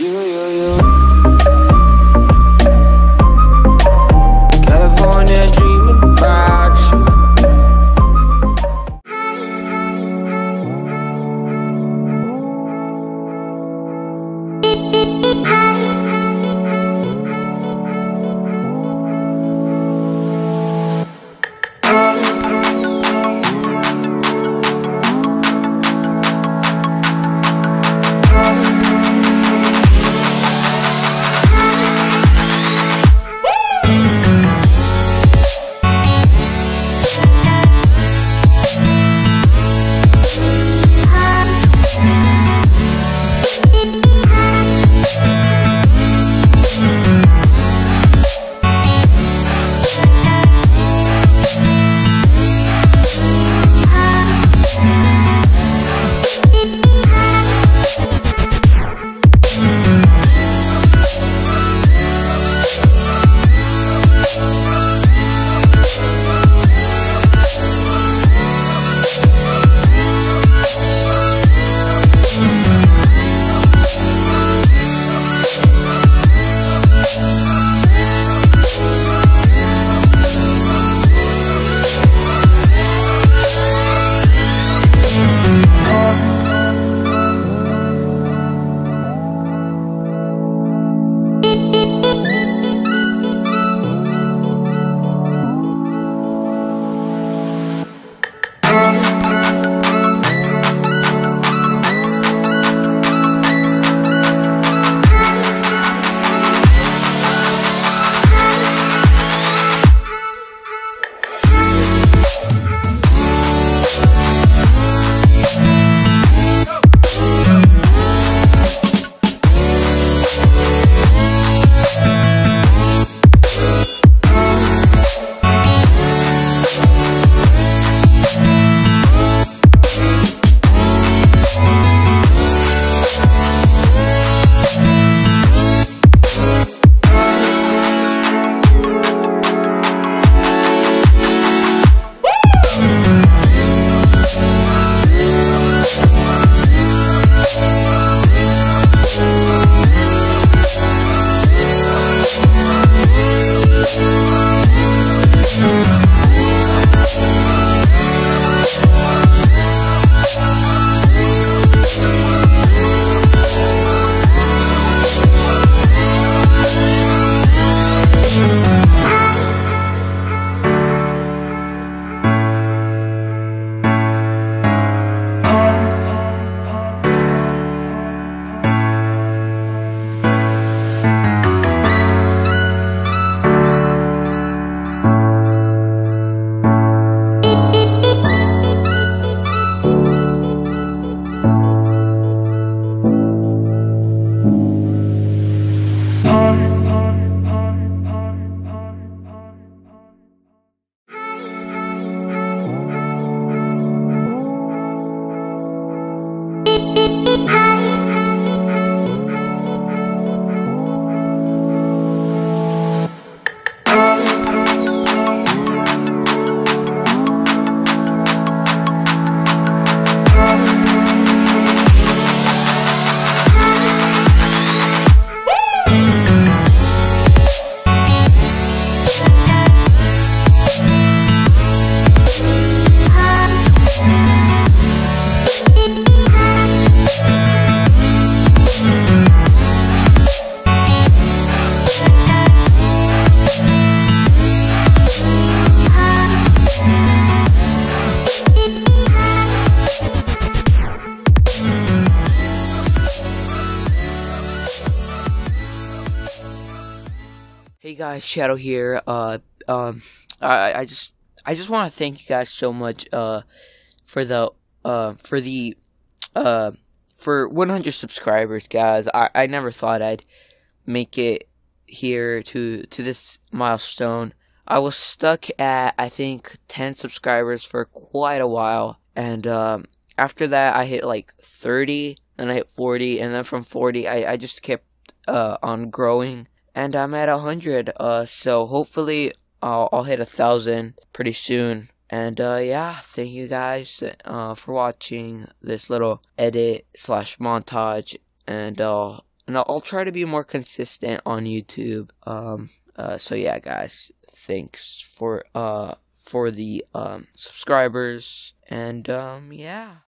You, guys, Shadow here. Uh, um, I, I just, I just want to thank you guys so much, uh, for the, uh, for the, uh, for 100 subscribers, guys. I, I never thought I'd make it here to, to this milestone. I was stuck at, I think, 10 subscribers for quite a while, and, um, after that, I hit like 30, and I hit 40, and then from 40, I, I just kept, uh, on growing and I'm at a 100. Uh, so hopefully I'll, I'll hit a thousand pretty soon. And uh, yeah, thank you guys uh, for watching this little edit slash montage. And uh, and I'll, I'll try to be more consistent on YouTube. Um, uh, so yeah, guys, thanks for uh for the um subscribers and um yeah.